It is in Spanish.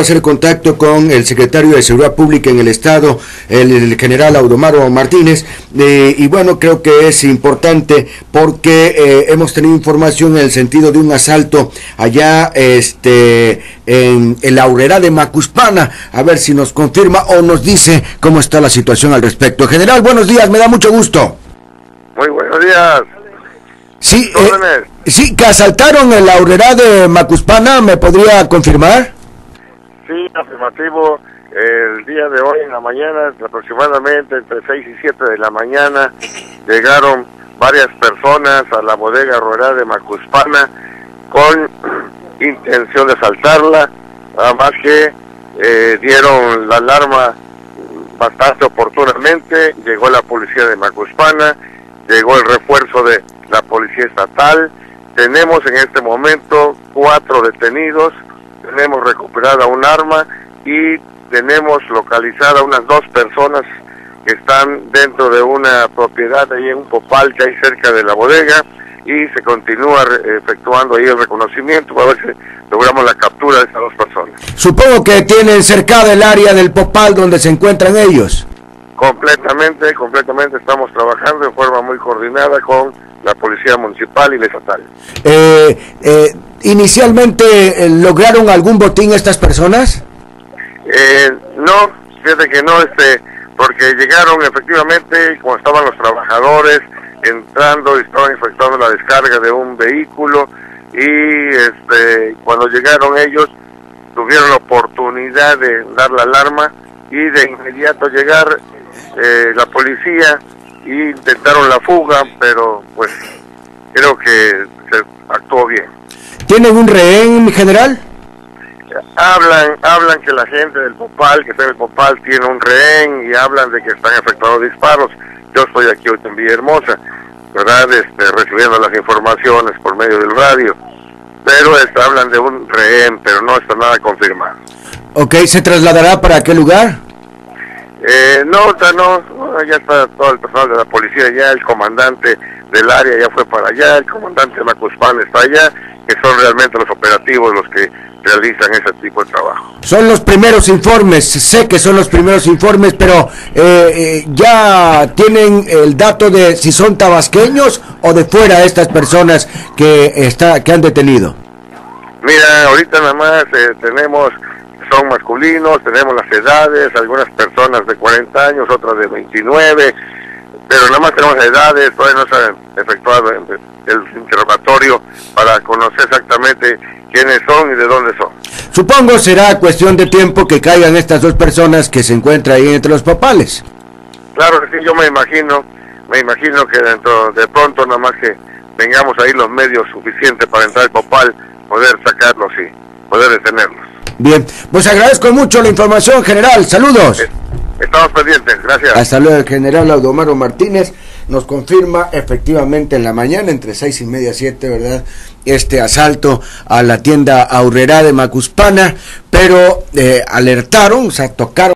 hacer contacto con el secretario de Seguridad Pública en el Estado, el, general Audomaro Martínez, eh, y bueno, creo que es importante porque eh, hemos tenido información en el sentido de un asalto allá este, en, el la aurrera de Macuspana, a ver si nos confirma o nos dice cómo está la situación al respecto. General, buenos días, me da mucho gusto. Muy buenos días. Sí, eh, sí, que asaltaron en la aurrera de Macuspana, ¿me podría confirmar? Sí, afirmativo. El día de hoy en la mañana, aproximadamente entre 6 y 7 de la mañana, llegaron varias personas a la bodega rural de Macuspana con intención de asaltarla, nada más que eh, dieron la alarma bastante oportunamente, llegó la policía de Macuspana, llegó el refuerzo de la Policía Estatal. Tenemos en este momento cuatro detenidos, tenemos recuperada un arma y tenemos localizada unas dos personas que están dentro de una propiedad ahí en un popal que hay cerca de la bodega y se continúa efectuando ahí el reconocimiento para ver si logramos la captura de estas dos personas. Supongo que tienen cercada el área del popal donde se encuentran ellos. Completamente, completamente estamos trabajando de forma muy coordinada con la Policía Municipal y la Estatal. Eh, eh, ¿Inicialmente eh, lograron algún botín estas personas? Eh, no, fíjate que no, este, porque llegaron efectivamente cuando estaban los trabajadores entrando y estaban efectuando la descarga de un vehículo y este, cuando llegaron ellos tuvieron la oportunidad de dar la alarma y de inmediato llegar eh, la policía y intentaron la fuga, pero pues creo que se actuó bien. ¿Tienen un rehén, mi general? Hablan, hablan que la gente del Popal, que está en el Popal, tiene un rehén y hablan de que están efectuados disparos. Yo estoy aquí hoy en Villahermosa, ¿verdad? Este, recibiendo las informaciones por medio del radio. Pero este, hablan de un rehén, pero no está nada confirmado. Ok, ¿se trasladará para qué lugar? Eh, no, no, ya está todo el personal de la policía ya, el comandante del área ya fue para allá, el comandante de Macuspán está allá, que son realmente los operativos los que realizan ese tipo de trabajo. Son los primeros informes, sé que son los primeros informes, pero eh, eh, ya tienen el dato de si son tabasqueños o de fuera estas personas que, está, que han detenido. Mira, ahorita nada más eh, tenemos son masculinos, tenemos las edades, algunas personas de 40 años, otras de 29, pero nada más tenemos edades, todavía no se ha efectuado el interrogatorio para conocer exactamente quiénes son y de dónde son. Supongo será cuestión de tiempo que caigan estas dos personas que se encuentran ahí entre los papales. Claro que sí, yo me imagino, me imagino que dentro de pronto nada más que tengamos ahí los medios suficientes para entrar al papal, poder sacarlos y poder detenerlos. Bien, pues agradezco mucho la información general. Saludos. Eh, estamos pendientes, gracias. Hasta luego, el general Audomaro Martínez nos confirma efectivamente en la mañana, entre seis y media, siete, ¿verdad? Este asalto a la tienda Aurrera de Macuspana, pero eh, alertaron, o sea, tocaron.